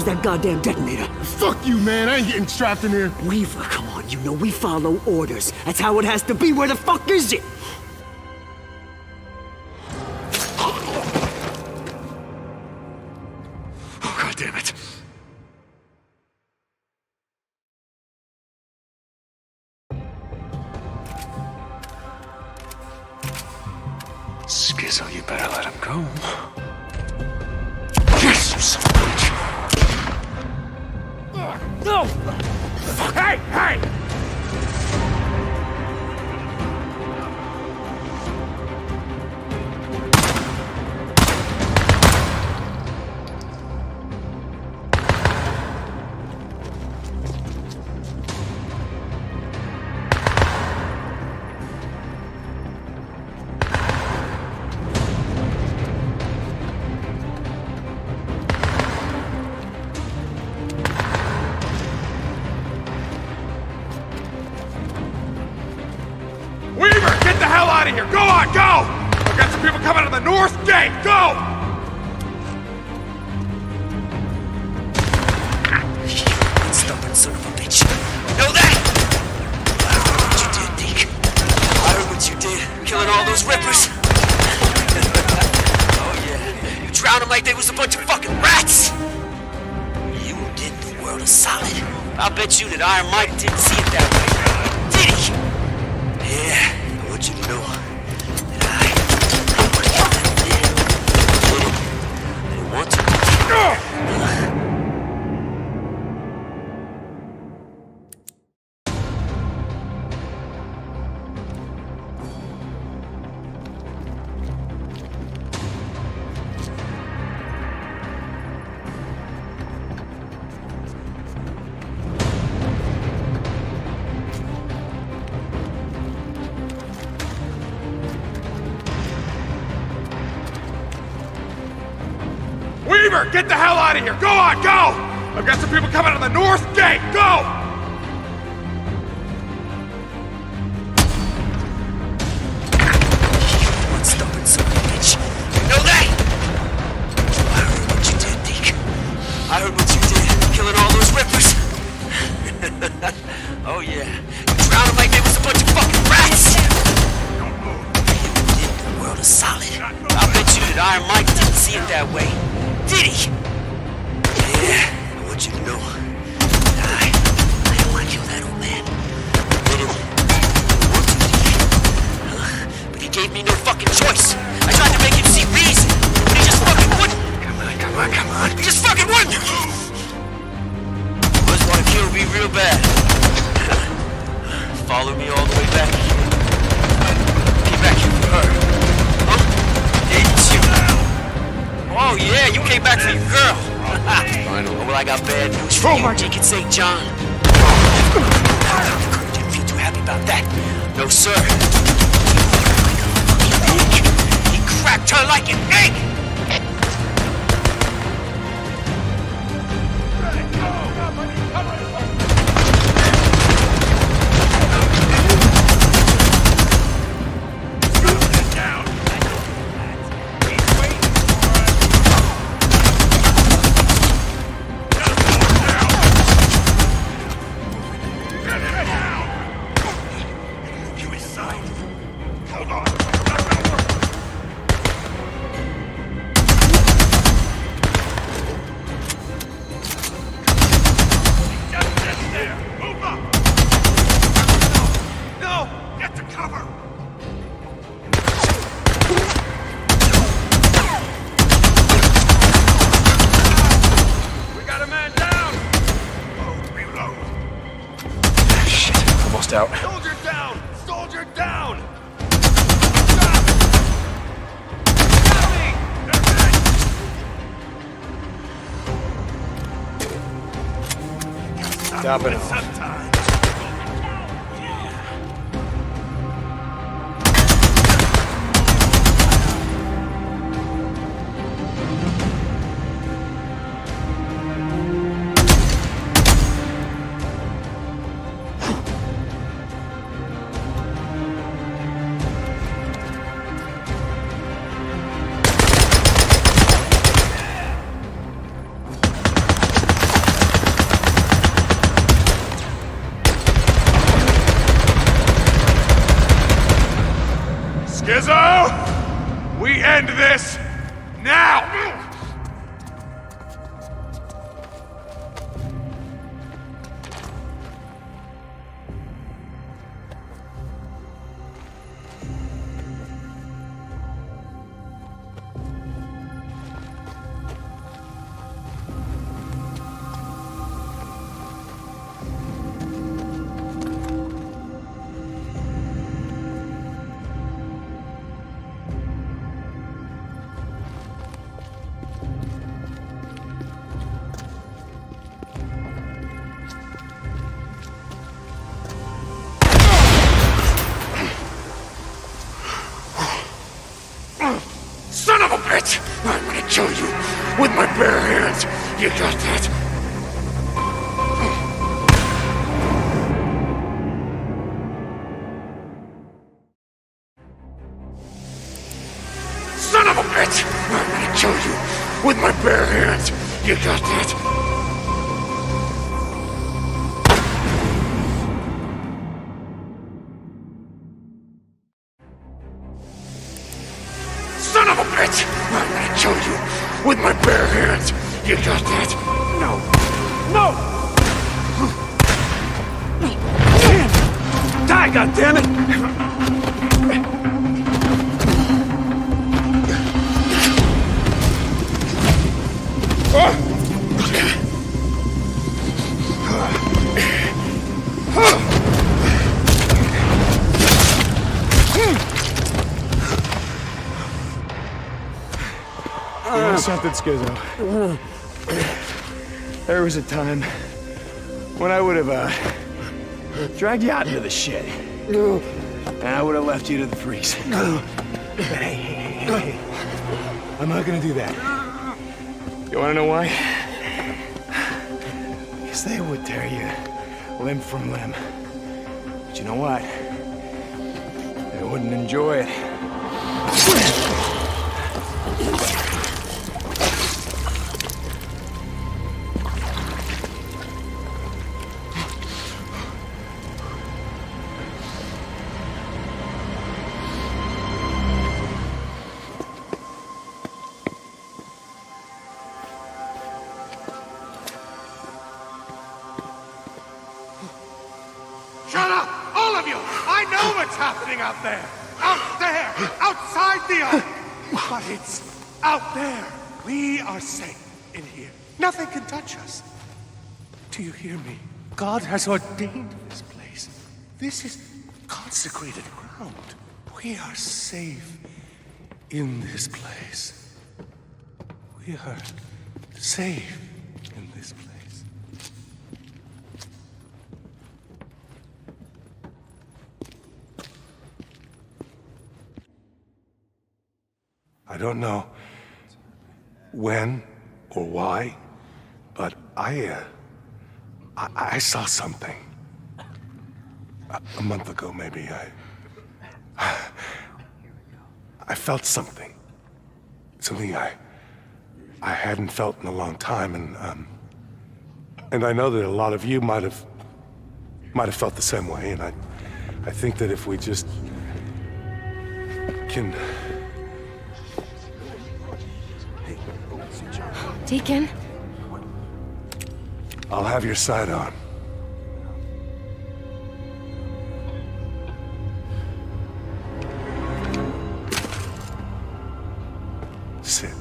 Where's that goddamn detonator? Fuck you, man. I ain't getting strapped in here. Weaver, come on. You know we follow orders. That's how it has to be. Where the fuck is it? Out of here! Go on, go! I've got some people coming out of the north gate! Go! Stubborn son of a bitch. Know that? I heard what you did, Deke. I heard what you did, killing all those rippers. oh yeah, you drowned them like they was a bunch of fucking rats. You did the world a solid. I'll bet you that Iron Mike didn't see it that way. Did he? Yeah, I want you to know Get the hell out of here! Go on, go! I've got some people coming out of the north gate! Go! One stubborn son of a bitch. You know that? I heard what you did, Deke. I heard what you did, killing all those rippers. oh yeah, you drowned them like they was a bunch of fucking rats. The world a solid. I'll bet you that Iron Mike didn't see it that way. Did Hold on. There. Move up. No, get to cover. We got a man down. Reload. Shit, almost out. Soldier down! Soldier down! Stop it. You got that? Son of a bitch! I'm gonna kill you with my bare hands. You got that? Something, Skizzo? There was a time when I would have uh, dragged you out into the shit. And I would have left you to the freeze. Hey, hey, hey, hey. I'm not gonna do that. You wanna know why? Because they would tear you limb from limb. But you know what? They wouldn't enjoy it. What's happening out there! Out there! Outside the ark! But it's out there! We are safe in here. Nothing can touch us. Do you hear me? God has ordained this place. This is consecrated ground. We are safe in this place. We are safe in this place. I don't know when or why, but I, uh, I, I saw something. A, a month ago, maybe. I, I felt something. Something I, I hadn't felt in a long time, and um, and I know that a lot of you might have, might have felt the same way, and I, I think that if we just can. Deacon? I'll have your side on. Sit.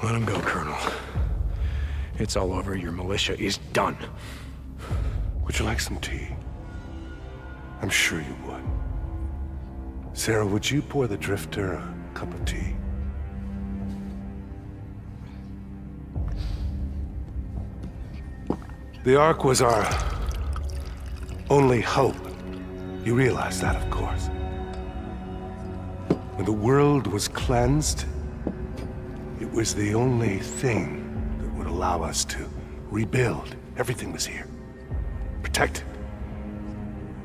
Let him go, Colonel. It's all over. Your militia is done. Would you like some tea? I'm sure you would. Sarah, would you pour the drifter a cup of tea? The Ark was our only hope. You realize that, of course. When the world was cleansed, it was the only thing that would allow us to rebuild. Everything was here. Protected.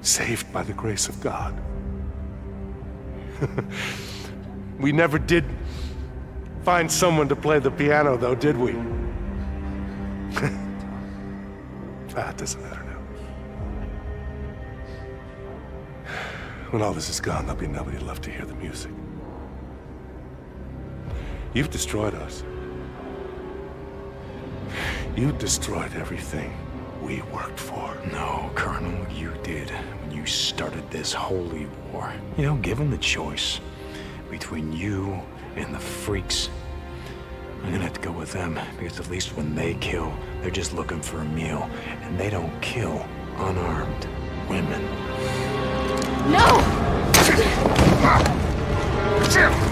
Saved by the grace of God. we never did find someone to play the piano, though, did we? That ah, it doesn't matter now. When all this is gone, there'll be nobody left to hear the music. You've destroyed us. You destroyed everything we worked for. No, Colonel, you this holy war. You know, given the choice between you and the freaks, I'm gonna have to go with them because at least when they kill, they're just looking for a meal, and they don't kill unarmed women. No! Ah!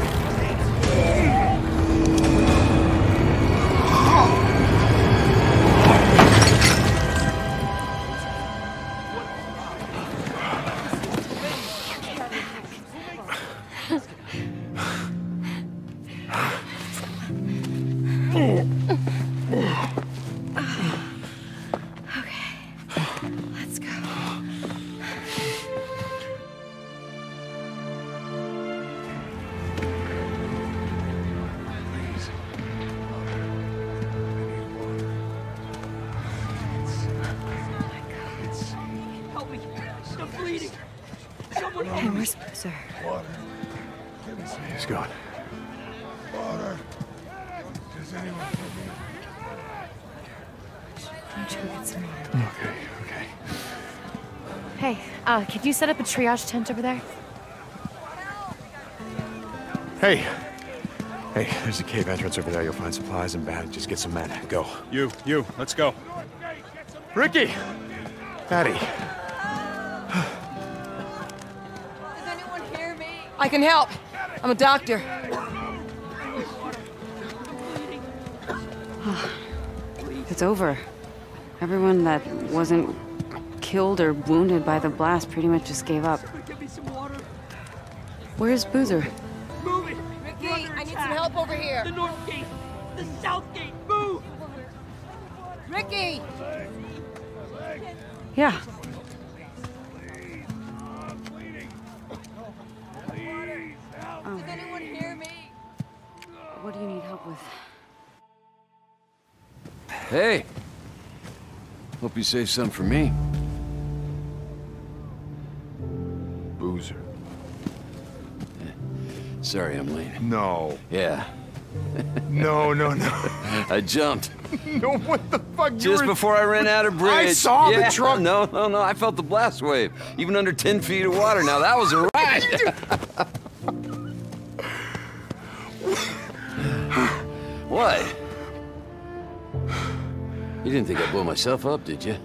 Someone help Hey, me! where's He's gone. Why don't you get some water? Okay, okay. Hey, uh, could you set up a triage tent over there? Hey! Hey, there's a cave entrance over there. You'll find supplies and bandages. Get some men. Go. You, you, let's go. Rikki! Patty. I can help. I'm a doctor. It's over. Everyone that wasn't killed or wounded by the blast pretty much just gave up. Give me some water! Where's Boozer? Move it! Rikki, I need some help over here. The north gate! The south gate! Move! Rikki! Yeah. Does anyone hear me? What do you need help with? Hey! Hope you saved some for me. Boozer. Eh. Sorry I'm late. No. Yeah, No, no, no. I jumped. no, what the fuck? You Just were- before I ran out of bridge. I saw the truck. No, no, no. I felt the blast wave. Even under 10 feet of water. Now that was a ride. what? You didn't think I'd blow myself up, did you?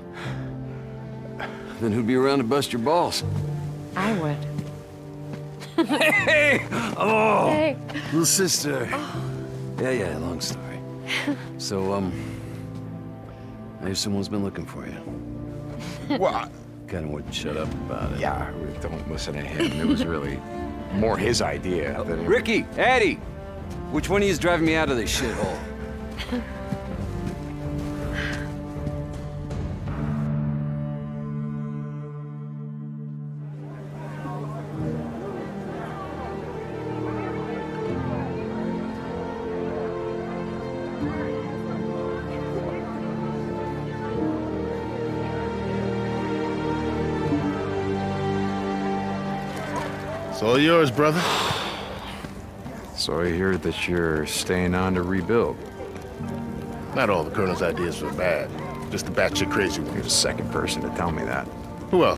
Then who'd be around to bust your balls? I would. Hey! Oh! Hey. Little sister. Yeah, yeah, long story. So, um, I hear someone's been looking for you. What? Kind of wouldn't shut up about it. Yeah, don't listen to him. It was really more his idea than... Rikki, Addie, which one of you is driving me out of this shithole? It's all yours, brother. So I hear that you're staying on to rebuild. Not all the Colonel's ideas were bad. Just the batshit crazy You're the second person to tell me that. Who else?